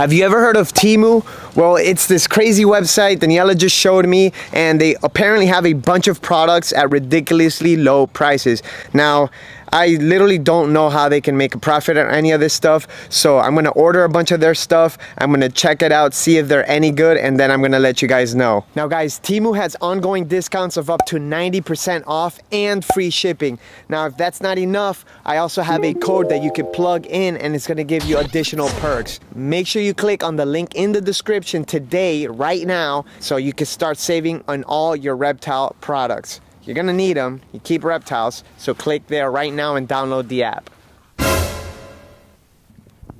Have you ever heard of Temu? Well, it's this crazy website Daniela just showed me and they apparently have a bunch of products at ridiculously low prices. Now, I literally don't know how they can make a profit on any of this stuff. So I'm gonna order a bunch of their stuff. I'm gonna check it out, see if they're any good, and then I'm gonna let you guys know. Now guys, Temu has ongoing discounts of up to 90% off and free shipping. Now if that's not enough, I also have a code that you can plug in and it's gonna give you additional perks. Make sure you click on the link in the description today, right now, so you can start saving on all your reptile products. You're gonna need them. You keep reptiles, so click there right now and download the app.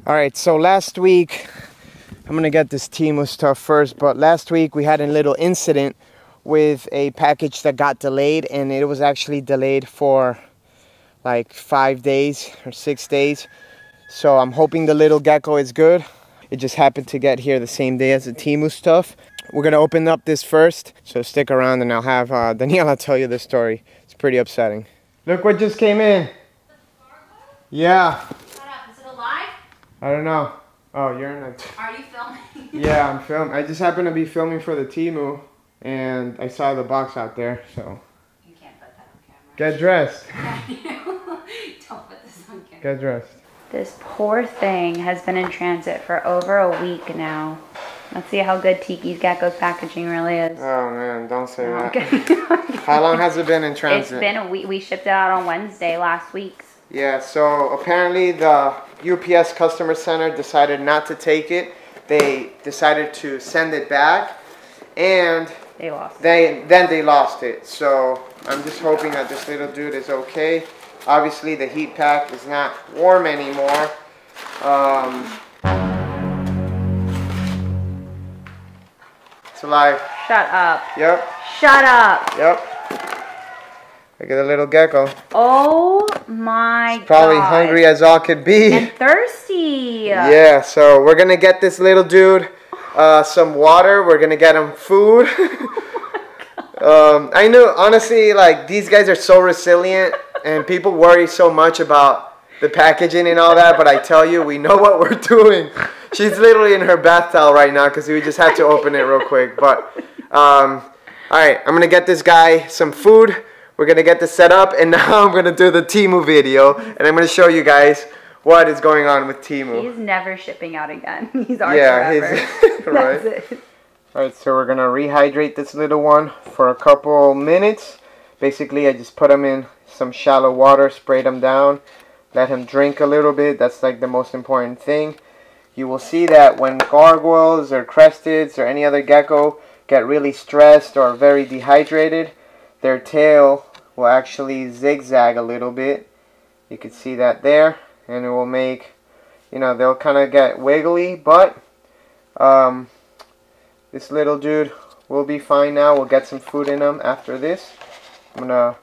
All right, so last week, I'm gonna get this Temu stuff first, but last week we had a little incident with a package that got delayed and it was actually delayed for like five days or six days. So I'm hoping the little gecko is good. It just happened to get here the same day as the Temu stuff. We're gonna open up this first, so stick around and I'll have uh, Daniela tell you the story. It's pretty upsetting. Look what just came in. Yeah. Shut up. Is it alive? I don't know. Oh, you're in a... Are you filming? yeah, I'm filming. I just happened to be filming for the Temu, and I saw the box out there, so... You can't put that on camera. Get dressed. Don't put this on camera. Get dressed. This poor thing has been in transit for over a week now. Let's see how good Tiki's Gecko's packaging really is. Oh man, don't say No, that. How long has it been in transit? It's been a week. We shipped it out on Wednesday last week. Yeah, so apparently the UPS customer center decided not to take it. They decided to send it back and They lost. they then they lost it. So I'm just hoping that this little dude is okay. Obviously the heat pack is not warm anymore. Um, it's. Shut up. Yep, Shut up. yep. Look at the little gecko. Oh my god. Probably God. hungry as all could be. and thirsty. Yeah, so we're gonna get this little dude uh, some water. We're gonna get him food. um, I know, honestly, like these guys are so resilient, and people worry so much about the packaging and all that. But I tell you, we know what we're doing. She's literally in her bath towel right now because we just had to open it real quick. But um, all right, I'm gonna get this guy some food. We're gonna get this set up, and now I'm gonna do the Temu video, and I'm gonna show you guys what is going on with Temu. He's never shipping out again. He's ours Yeah, he's- right. That's it. Alright, so we're gonna rehydrate this little one for a couple minutes. Basically, I just put him in some shallow water, sprayed him down, let him drink a little bit. That's like the most important thing. You will see that when gargoyles or cresteds or any other gecko get really stressed or very dehydrated, their tail will actually zigzag a little bit. You can see that there, and it will make, you know, they'll kind of get wiggly, but um, this little dude will be fine now. We'll get some food in him after this. I'm gonna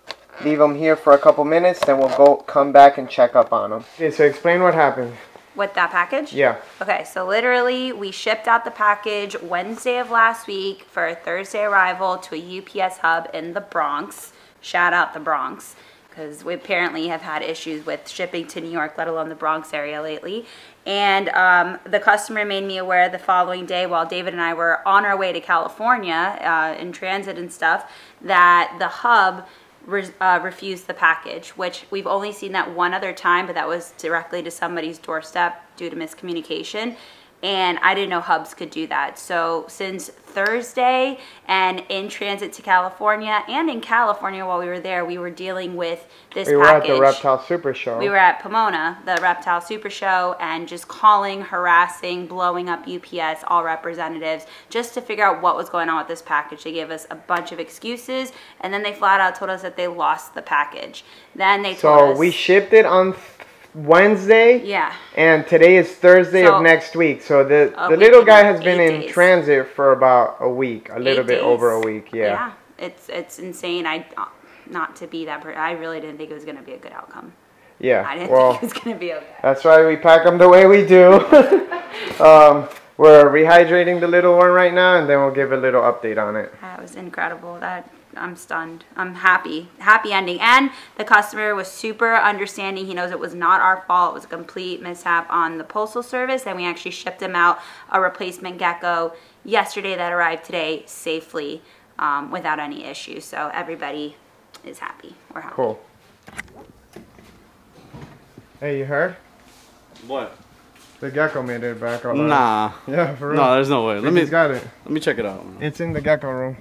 leave him here for a couple minutes, then we'll go come back and check up on him. Okay, so explain what happened. With that package? Yeah. Okay, so literally, we shipped out the package Wednesday of last week for a Thursday arrival to a UPS hub in the Bronx. Shout out the Bronx, because we apparently have had issues with shipping to New York, let alone the Bronx area lately. And um, the customer made me aware the following day while David and I were on our way to California uh, in transit and stuff that the hub re- uh, refused the package, which we've only seen that one other time, but that was directly to somebody's doorstep due to miscommunication. And I didn't know hubs could do that. So since Thursday and in transit to California and in California while we were there, we were dealing with this We were at the Reptile Super Show. We were at Pomona, the Reptile Super Show, and just calling, harassing, blowing up UPS, all representatives, just to figure out what was going on with this package. They gave us a bunch of excuses, and then they flat out told us that they lost the package. Then they told so us. we shipped it on Wednesday, Yeah. and today is Thursday So- of next week. So the the week little guy has been in days. transit for about a week, a little Eight bit over a days. week. Yeah. It's it's insane. I not to be that. Per- I really didn't think it was going to be a good outcome. Yeah. I didn't well, think it was going to be okay. That's why we pack them the way we do. um, we're rehydrating the little one right now, and then we'll give a little update on it. That was incredible. That I'm stunned. I'm happy. Happy ending. And the customer was super understanding. He knows it was not our fault. It was a complete mishap on the postal service. And we actually shipped him out a replacement gecko yesterday that arrived today safely um, without any issues. So everybody is happy. We're happy. Cool. Hey, you heard? What? The gecko made it back alright. Nah. Yeah, for real. No, there's no way. Let me He's got it. let me check it out. It's in the gecko room.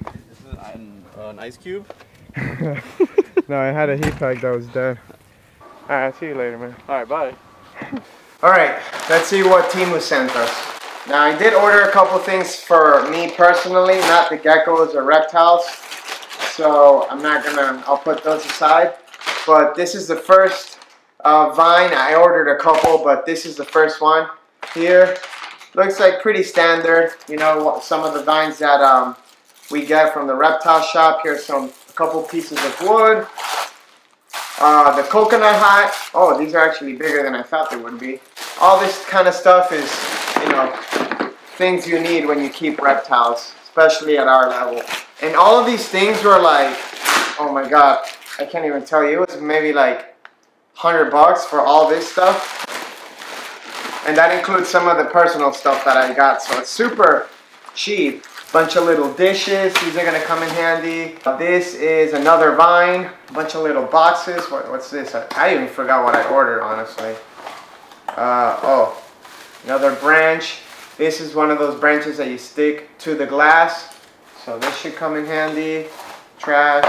Is it an, an ice cube? No, I had a heat pack that was dead. Alright, I'll see you later, man. All right, bye. Alright, let's see what Temu sent us. Now, I did order a couple things for me personally, not the geckos or reptiles. So, I'm not gonna, I'll put those aside. But this is the first uh, vine. I ordered a couple, but this is the first one here. Looks like pretty standard. You know, some of the vines that um, we get from the reptile shop. Here's some, a couple pieces of wood. Uh, the coconut hat. Oh, these are actually bigger than I thought they would be. All this kind of stuff is, you know, things you need when you keep reptiles, especially at our level. And all of these things were like, oh my god, I can't even tell you. It was maybe like 100 bucks for all this stuff. And that includes some of the personal stuff that I got. So it's super cheap. Bunch of little dishes. These are gonna come in handy. This is another vine. Bunch of little boxes. What, what's this? I, I even forgot what I ordered, honestly. Uh, oh, another branch. This is one of those branches that you stick to the glass. So this should come in handy. Trash.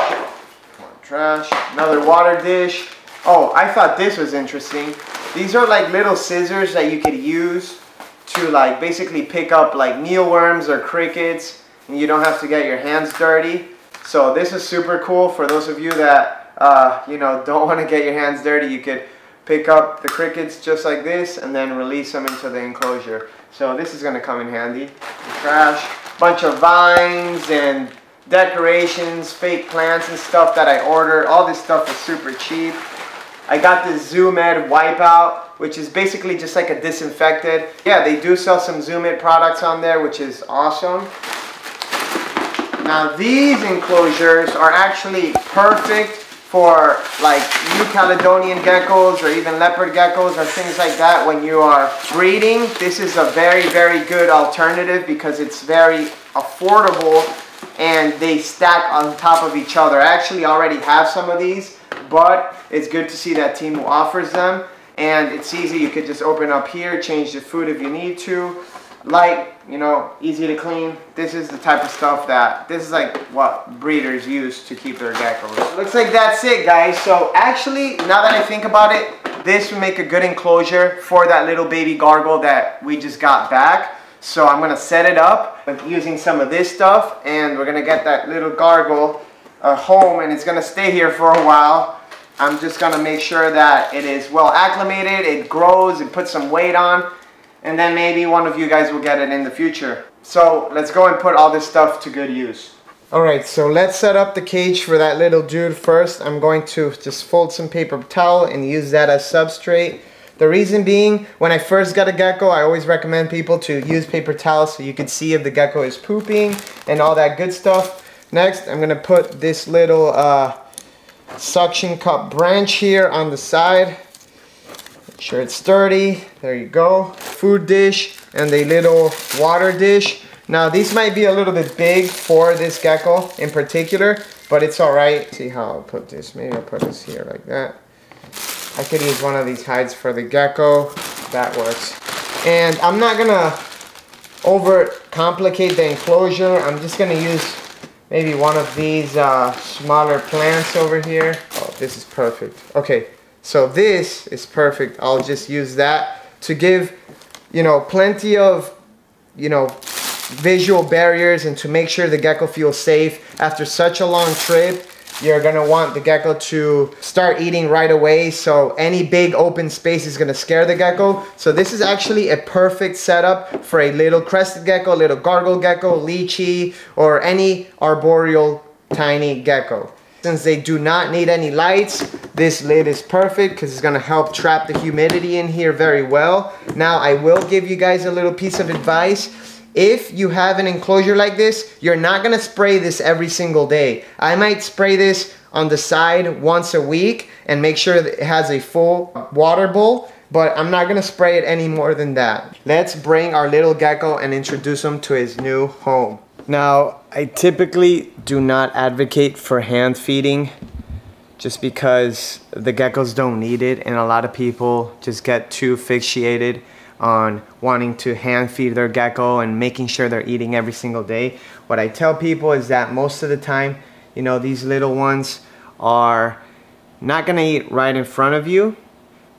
More trash. Another water dish. Oh, I thought this was interesting. These are like little scissors that you could use to like basically pick up like mealworms or crickets and you don't have to get your hands dirty. So this is super cool for those of you that uh, you know don't want to get your hands dirty. You could pick up the crickets just like this and then release them into the enclosure. So this is going to come in handy. Trash, bunch of vines and decorations, fake plants and stuff that I ordered. All this stuff is super cheap. I got this Zoo Med Wipeout, which is basically just like a disinfectant. Yeah, they do sell some Zoo Med products on there, which is awesome. Now these enclosures are actually perfect for like New Caledonian geckos or even leopard geckos or things like that when you are breeding. This is a very, very good alternative because it's very affordable and they stack on top of each other. I actually already have some of these, but it's good to see that Temu offers them. And it's easy, you could just open up here, change the food if you need to. Light, you know, easy to clean. This is the type of stuff that, this is like what breeders use to keep their geckos. Looks like that's it guys. So actually, now that I think about it, this would make a good enclosure for that little baby gargle that we just got back. So I'm gonna set it up using some of this stuff and we're gonna get that little gargle uh, home and it's gonna stay here for a while. I'm just gonna make sure that it is well acclimated, it grows, it puts some weight on, and then maybe one of you guys will get it in the future. So let's go and put all this stuff to good use. Alright, so let's set up the cage for that little dude first. I'm going to just fold some paper towel and use that as substrate. The reason being, when I first got a gecko, I always recommend people to use paper towels so you can see if the gecko is pooping and all that good stuff. Next, I'm gonna put this little uh, suction cup branch here on the side. Make sure it's sturdy. There you go. Food dish and a little water dish. Now these might be a little bit big for this gecko in particular, but it's all right. See how I'll put this. Maybe I'll put this here like that. I could use one of these hides for the gecko. That works. And I'm not gonna over complicate the enclosure. I'm just gonna use maybe one of these uh, smaller plants over here. Oh, this is perfect. Okay, so this is perfect. I'll just use that to give, you know, plenty of, you know, visual barriers and to make sure the gecko feels safe after such a long trip you're gonna want the gecko to start eating right away. So any big open space is gonna scare the gecko. So this is actually a perfect setup for a little crested gecko little gargle gecko lychee or any arboreal tiny gecko. Since they do not need any lights this lid is perfect because it's gonna help trap the humidity in here very well. Now I will give you guys a little piece of advice if you have an enclosure like this, you're not gonna spray this every single day. I might spray this on the side once a week and make sure it has a full water bowl, but I'm not gonna spray it any more than that. Let's bring our little gecko and introduce him to his new home. Now, I typically do not advocate for hand feeding just because the geckos don't need it and a lot of people just get too fixated on wanting to hand feed their gecko and making sure they're eating every single day. What I tell people is that most of the time, you know, these little ones are not gonna eat right in front of you.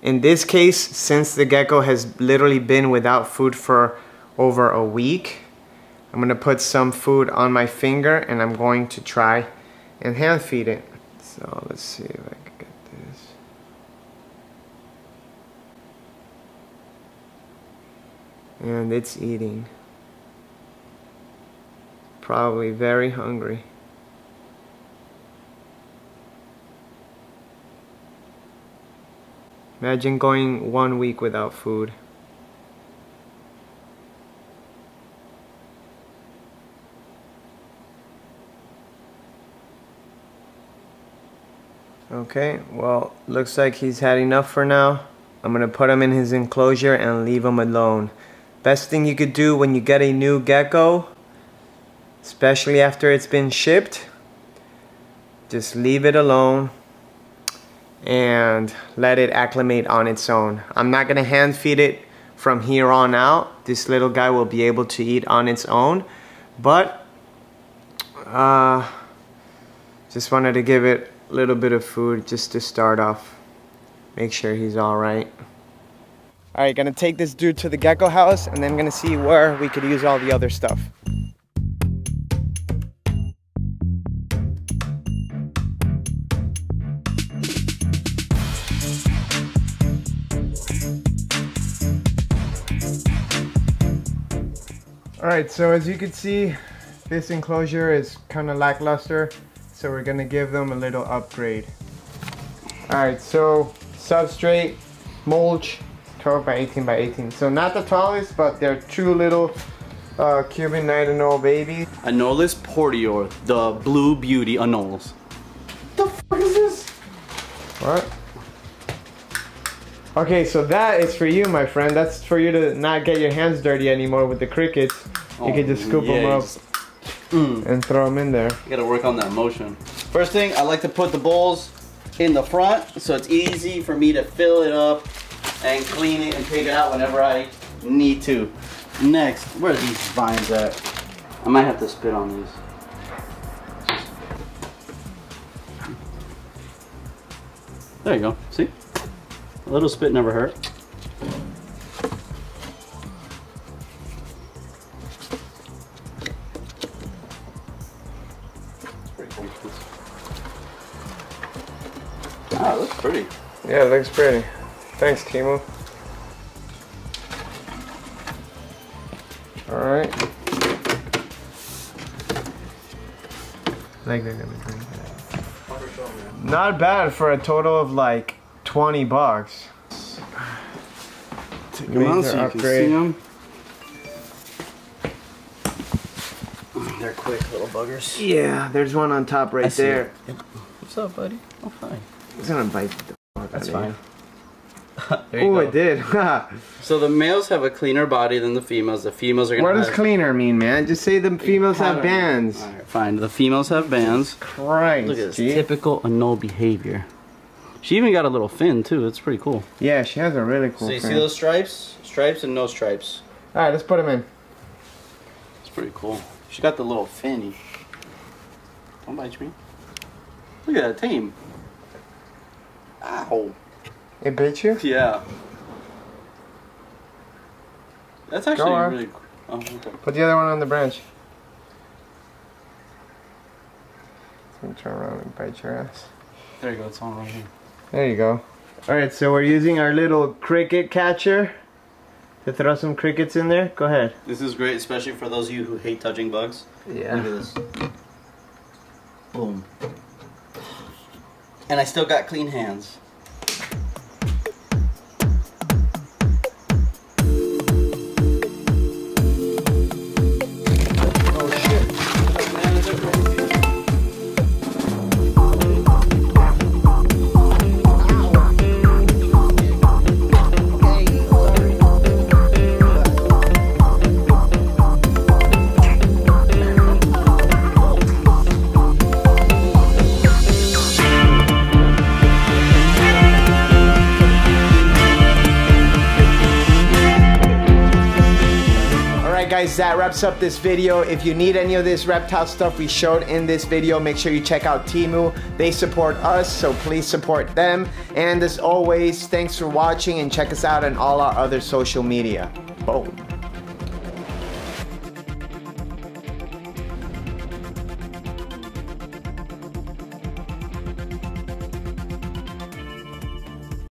In this case, since the gecko has literally been without food for over a week, I'm gonna put some food on my finger and I'm going to try and hand feed it. So let's see if I can get this. And it's eating. Probably very hungry. Imagine going one week without food. Okay, well, looks like he's had enough for now. I'm gonna put him in his enclosure and leave him alone. Best thing you could do when you get a new gecko, especially after it's been shipped, just leave it alone and let it acclimate on its own. I'm not gonna hand feed it from here on out. This little guy will be able to eat on its own, but uh, just wanted to give it a little bit of food just to start off. Make sure he's all right. All right, gonna take this dude to the gecko house and then gonna see where we could use all the other stuff. All right, so as you can see, this enclosure is kind of lackluster, so we're gonna give them a little upgrade. All right, so substrate, mulch, 12 by 18 by 18. So not the tallest, but they're two little uh, Cuban Nightingale babies. Anolis portior, the blue beauty anoles. the fuck is this? What? Okay, so that is for you, my friend. That's for you to not get your hands dirty anymore with the crickets. you can just scoop Oh, yeah, them up just- Mm, and throw them in there. you gotta work on that motion. First thing, I like to put the bowls in the front so it's easy for me to fill it up and clean it and take it out whenever I need to. Next, where are these vines at? I might have to spit on these. There you go. See? A little spit never hurt. Pretty. Ah, it looks pretty. Yeah, it looks pretty. Thanks, Temu. Alright. Like they're gonna drink it. Not bad for a total of like 20 bucks. Take them out Major so you can upgrade. see them. Mm, they're quick little buggers. Yeah, there's one on top right I see there. it. What's up, buddy? Oh, I'm fine. It's gonna bite the fuck That's out of fine. there you Oh, go. it did. So the males have a cleaner body than the females. The females are gonna what does have... cleaner mean, man? Just say the females have bands. Alright, fine. The females have bands. Christ, Look at this. G. Typical anole behavior. She even got a little fin, too. It's pretty cool. Yeah, she has a really cool so you fin. see those stripes? Stripes and no stripes. Alright, let's put him in. It's pretty cool. She got the little fin. Don't bite me. Look at that tame. Ow. It bit you? Yeah. That's actually really cool. Oh, okay. Put the other one on the branch. It's gonna turn around and bite your ass. There you go. It's on right here. There you go. Alright, so we're using our little cricket catcher to throw some crickets in there. Go ahead. This is great, especially for those of you who hate touching bugs. Yeah. Look at this. Boom. And I still got clean hands. Guys, that wraps up this video. If you need any of this reptile stuff we showed in this video, make sure you check out Temu. They support us, so please support them. And as always, thanks for watching and check us out on all our other social media. Boom.